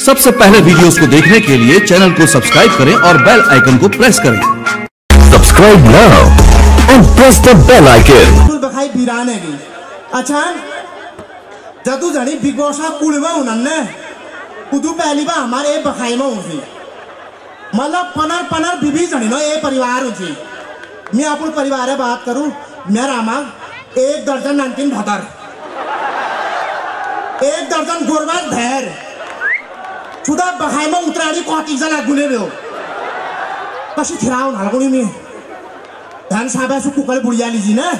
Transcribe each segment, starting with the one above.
सबसे पहले वीडियोस को देखने के लिए चैनल को सब्सक्राइब करें और बेल आइकन को प्रेस करें। Now and press the bell icon. कुल बखाई बिराने की अच्छा जदू जणी बिग बॉस का कुल में उन्होंने कुदू पहली बार हमारे ए बखाई में उठी मतलब पनर पनर बीबी जणी नो ए परिवार उठी मैं अपन परिवार है बात करूँ मेरा आमा एक दर्जन नमकीन भतर एक दर्जन गोरबाज भैर सुधा बखाई में उतराड़ी कॉटी जला गुने रहो कशी थिरावून हालगुणी मी ध्यान साहेबासू कुकळे बुडिया लिजी ना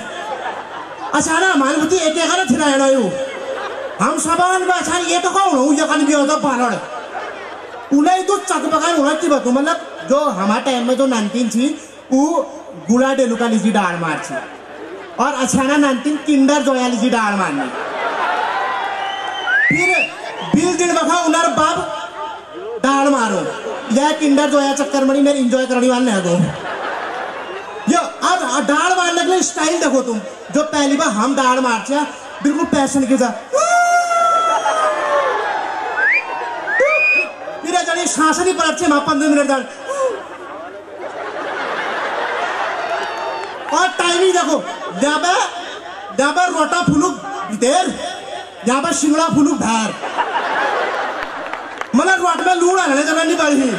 अच्छा ना मालमती एक एक ना थिरा हेडो यू हम सबन बाछा ये तो कौन हूँ ये कन भी होता पालड़ उन्हें तो चक पकाए उन्हें की बात मतलब जो हमारे टाइम में जो नानतीन थी वो गुड़ा डेलू का लीजी डाल मार थी और अचाना नानतीन किंडर जोया लीजी डाल मारनी फिर बिल दिन बखा उनार बाप डाल मारो। यह किंडर जोया चक्कर मणि मेरे इंजॉय करने वाले हैं दो यो, अब डाल मारने के लिए स्टाइल देखो तुम। जो पहली बार हम डाल मारते हैं, बिल्कुल पैशन के साथ फिर जणी सांस नहीं पड़ती वहाँ पंद्रह मिनट डाल। और टाइमिंग देखो यहाँ पे यहाँ पे रोटा फुलुक देर यहाँ पे शिंगड़ा फुलुक धार मला रोट में लूण जगह नहीं पड़ी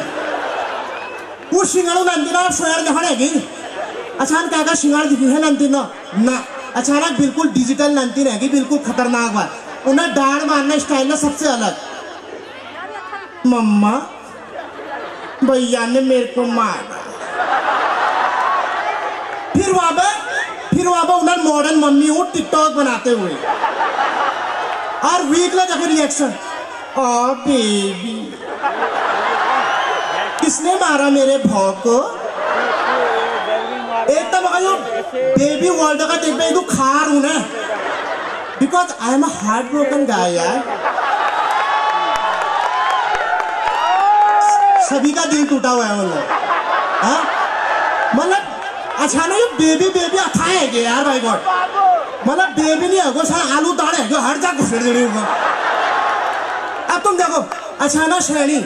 वो शिंगड़ू नंदिना शेयर दिखाने की अचानक क्या का शिंगार दिखी है नंदी ना? ना। अचानक बिल्कुल डिजिटल नंदी रहेगी बिल्कुल खतरनाक बात। उन्हें डांड मारना स्टाइल ना सबसे अलग। मम्मा, भैया ने मेरे को मारा। फिर पे फिर पे उन्हें मॉडर्न मम्मी हूँ टिकटॉक बनाते हुए। और वीक में देखो रिएक्शन ओ बेबी किसने मारा मेरे भाव को? एक तो मगर बेबी वर्ल्ड का देख पे तू खार हूँ ना। Because I am heart broken guy यार। सभी का दिल टूटा हुआ है मतलब हाँ? मतलब अच्छा ना ये बेबी बेबी अच्छा है कि यार भाई गॉड मतलब बेबी नहीं है आलू दाल है हर जा घुसेड़ तुम अचानक श्रेणी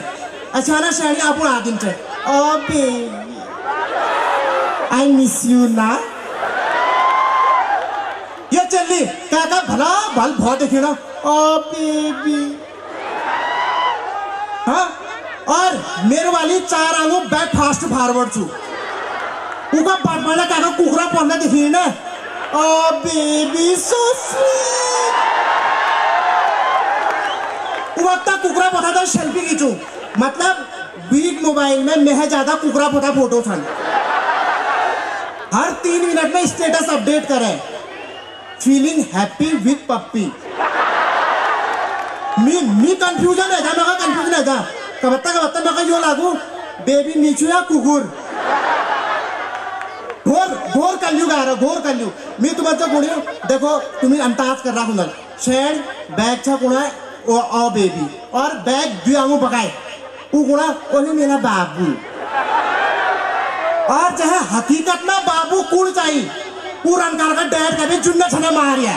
अचानक श्रेणी अपन आदिम थे। Oh baby I miss you ना। ये चली क्या क्या भला भल बहुत देखी ना। ओ बेबी हाँ और मेरे वाली चार आंगू बैक फास्ट फॉरवर्ड छू उका पाट पाना क्या का कुकरा पढ़ना दिखी ना। ओ बेबी सो स्वीट वक्ता कुकरा पता था सेल्फी खींचू। मतलब बिग मोबाइल में मैं ज़्यादा कुकरा पता फ़ोटो था हर तीन मिनट में स्टेटस अपडेट करें। फीलिंग हैप्पी विथ पप्पी मी मी कंफ्यूजन है मगा कंफ्यूजन है जा। कबत्ता कबत्ता मगा यो लागू। बेबी नीचू या कुकुर? घोर घोर कलयुग आ रहा, घोर कलयुग। मी तुमचं कोणी देखो, तुम्ही अंताज कर रहा हूँ शेड बैग बॅगचा कोणा ओ ओ बेबी और बैग दियामू बगाए गुणा ओही मेरा बाबू। और चाहे हकीकत में बाबू कुल चाहिए कार का डैड का जुन्ना छने मारिया